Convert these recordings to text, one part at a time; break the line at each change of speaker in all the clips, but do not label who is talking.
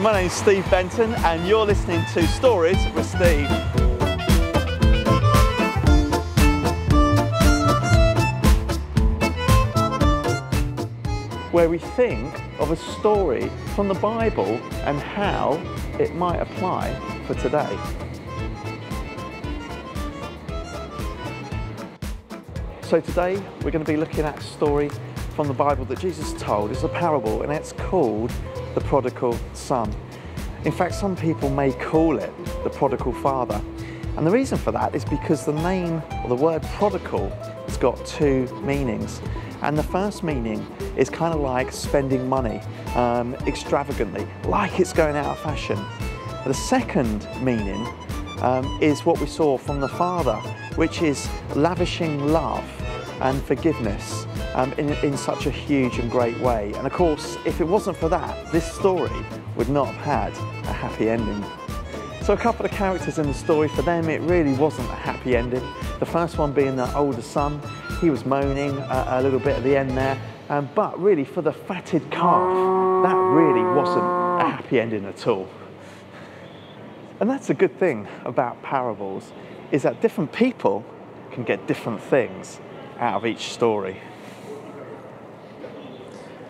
my name's Steve Benton, and you're listening to Stories with Steve. Where we think of a story from the Bible and how it might apply for today. So today we're going to be looking at a story from the Bible that Jesus told. It's a parable and it's called the prodigal son. In fact, some people may call it the prodigal father. And the reason for that is because the name or the word prodigal has got two meanings. And the first meaning is kind of like spending money um, extravagantly, like it's going out of fashion. The second meaning um, is what we saw from the Father, which is lavishing love and forgiveness um, in, in such a huge and great way. And of course, if it wasn't for that, this story would not have had a happy ending. So a couple of characters in the story, for them it really wasn't a happy ending. The first one being the older son, he was moaning a, a little bit at the end there, um, but really for the fatted calf, that really wasn't a happy ending at all. And that's a good thing about parables, is that different people can get different things out of each story.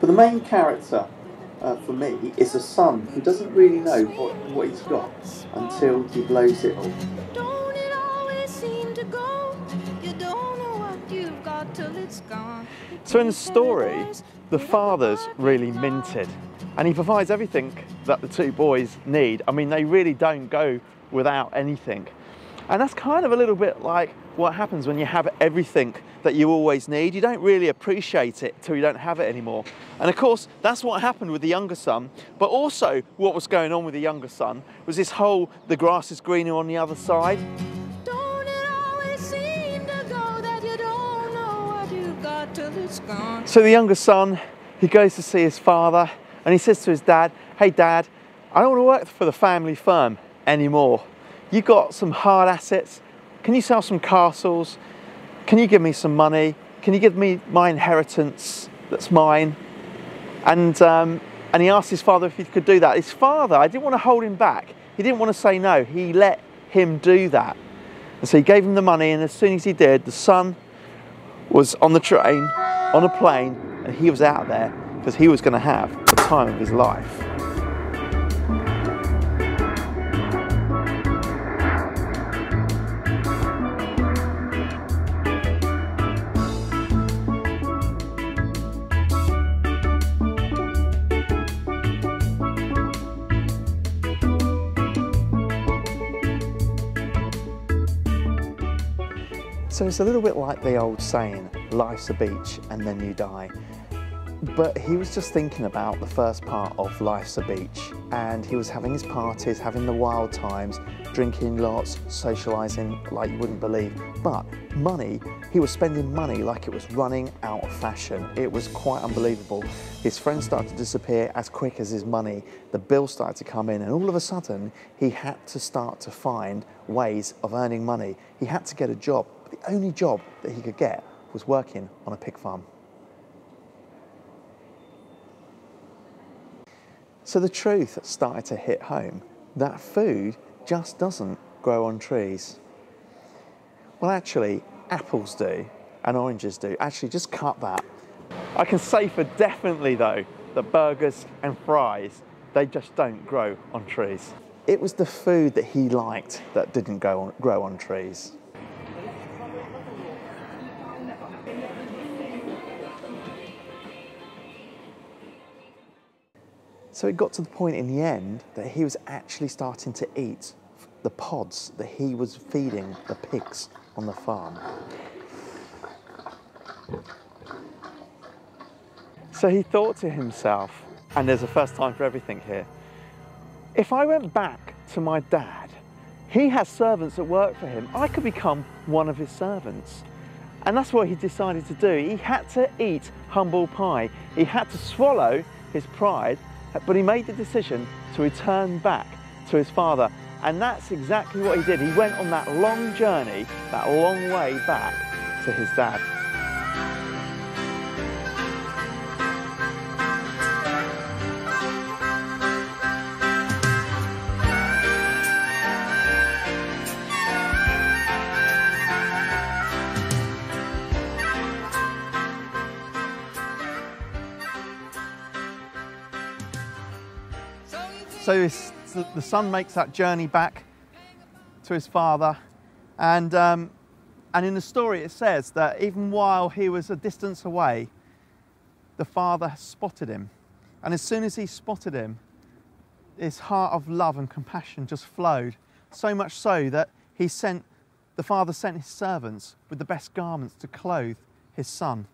But the main character uh, for me is a son who doesn't really know what, what he's got until he blows it all. Don't it always seem to go? You don't know what you've got till it's gone. So in the story, the father's really minted and he provides everything that the two boys need. I mean, they really don't go without anything. And that's kind of a little bit like what happens when you have everything that you always need. You don't really appreciate it till you don't have it anymore. And of course, that's what happened with the younger son. But also, what was going on with the younger son was this whole the grass is greener on the other side. So the younger son, he goes to see his father and he says to his dad, Hey, dad, I don't want to work for the family firm anymore. You've got some hard assets. Can you sell some castles? Can you give me some money? Can you give me my inheritance that's mine? And, um, and he asked his father if he could do that. His father, I didn't want to hold him back. He didn't want to say no. He let him do that. And so he gave him the money, and as soon as he did, the son was on the train, on a plane, and he was out there because he was going to have the time of his life. So it's a little bit like the old saying, life's a beach and then you die. But he was just thinking about the first part of Life's a Beach and he was having his parties, having the wild times, drinking lots, socialising like you wouldn't believe. But money, he was spending money like it was running out of fashion. It was quite unbelievable. His friends started to disappear as quick as his money. The bills started to come in and all of a sudden he had to start to find ways of earning money. He had to get a job the only job that he could get was working on a pig farm. So the truth started to hit home that food just doesn't grow on trees. Well, actually, apples do and oranges do. Actually, just cut that. I can say for definitely, though, that burgers and fries, they just don't grow on trees. It was the food that he liked that didn't grow on, grow on trees. So it got to the point in the end that he was actually starting to eat the pods that he was feeding the pigs on the farm. So he thought to himself, and there's a first time for everything here, if I went back to my dad, he has servants that work for him, I could become one of his servants. And that's what he decided to do. He had to eat humble pie. He had to swallow his pride but he made the decision to return back to his father. And that's exactly what he did. He went on that long journey, that long way back to his dad. So his, the son makes that journey back to his father. And, um, and in the story, it says that even while he was a distance away, the father spotted him. And as soon as he spotted him, his heart of love and compassion just flowed. So much so that he sent, the father sent his servants with the best garments to clothe his son.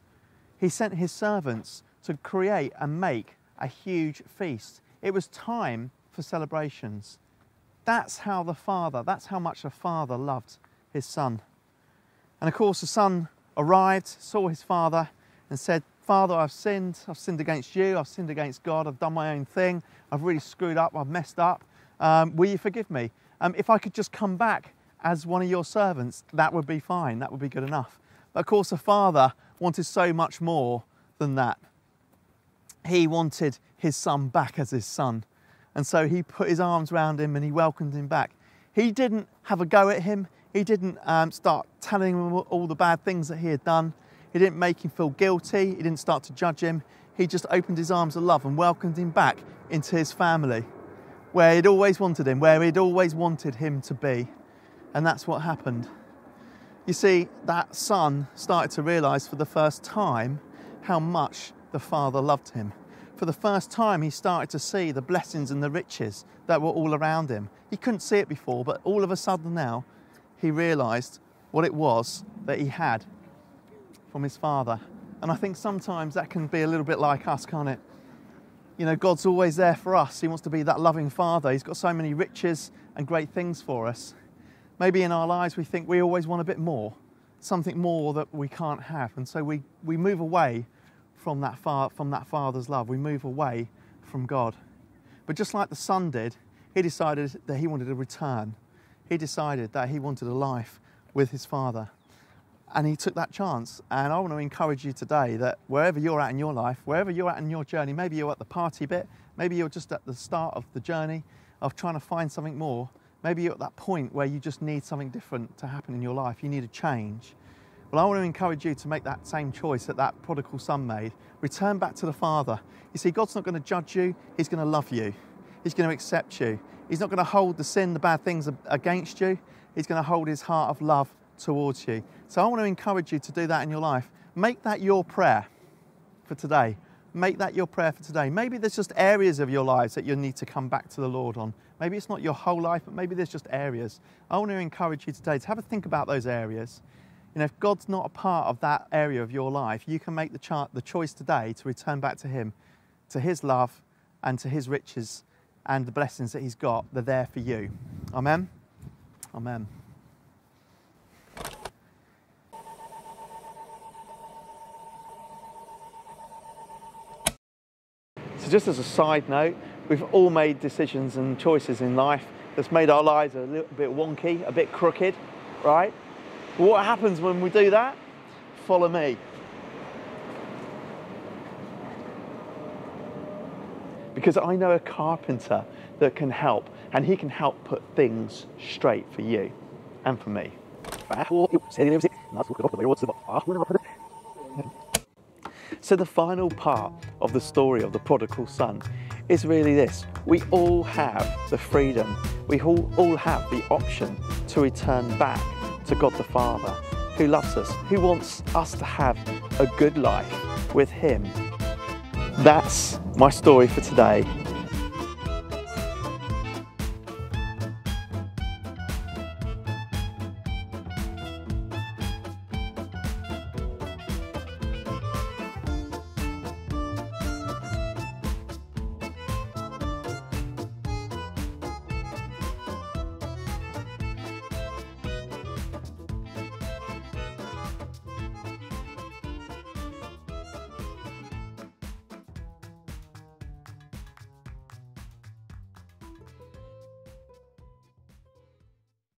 He sent his servants to create and make a huge feast. It was time for celebrations. That's how the father, that's how much a father loved his son. And of course, the son arrived, saw his father, and said, Father, I've sinned. I've sinned against you. I've sinned against God. I've done my own thing. I've really screwed up. I've messed up. Um, will you forgive me? Um, if I could just come back as one of your servants, that would be fine. That would be good enough. But of course, the father wanted so much more than that. He wanted his son back as his son. And so he put his arms around him and he welcomed him back. He didn't have a go at him. He didn't um, start telling him all the bad things that he had done. He didn't make him feel guilty. He didn't start to judge him. He just opened his arms of love and welcomed him back into his family, where he'd always wanted him, where he'd always wanted him to be. And that's what happened. You see, that son started to realize for the first time how much the father loved him. For the first time, he started to see the blessings and the riches that were all around him. He couldn't see it before, but all of a sudden now, he realized what it was that he had from his father. And I think sometimes that can be a little bit like us, can't it? You know, God's always there for us. He wants to be that loving father. He's got so many riches and great things for us. Maybe in our lives we think we always want a bit more, something more that we can't have. And so we, we move away from that, far, from that father's love. We move away from God. But just like the son did, he decided that he wanted a return. He decided that he wanted a life with his father and he took that chance. And I want to encourage you today that wherever you're at in your life, wherever you're at in your journey, maybe you're at the party bit, maybe you're just at the start of the journey of trying to find something more, maybe you're at that point where you just need something different to happen in your life, you need a change. Well, I want to encourage you to make that same choice that that prodigal son made. Return back to the Father. You see, God's not going to judge you, He's going to love you. He's going to accept you. He's not going to hold the sin, the bad things against you. He's going to hold His heart of love towards you. So I want to encourage you to do that in your life. Make that your prayer for today. Make that your prayer for today. Maybe there's just areas of your lives that you need to come back to the Lord on. Maybe it's not your whole life, but maybe there's just areas. I want to encourage you today to have a think about those areas. You know, if God's not a part of that area of your life, you can make the, chart, the choice today to return back to Him, to His love and to His riches and the blessings that He's got. They're there for you. Amen. Amen. So just as a side note, we've all made decisions and choices in life that's made our lives a little bit wonky, a bit crooked, right? What happens when we do that? Follow me. Because I know a carpenter that can help, and he can help put things straight for you and for me. So the final part of the story of the prodigal son is really this. We all have the freedom, we all, all have the option to return back to God the Father who loves us, who wants us to have a good life with him. That's my story for today.